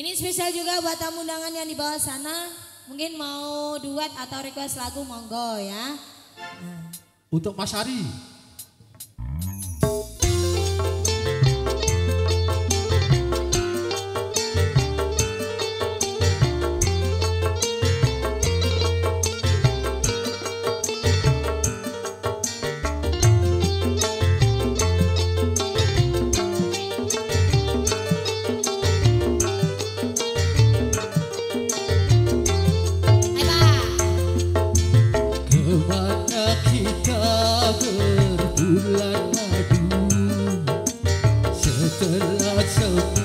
Ini spesial juga buat tamu undangan yang di bawah sana. Mungkin mau duet atau request lagu monggo ya. Untuk Mas Ari. it's so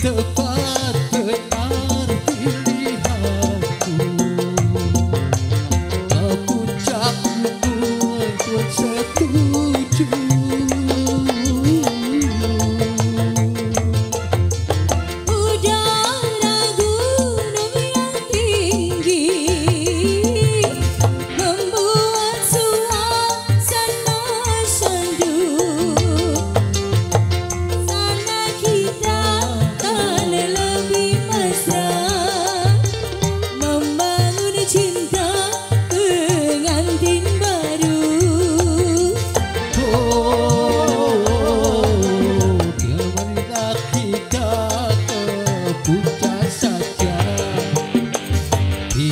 teu quarto.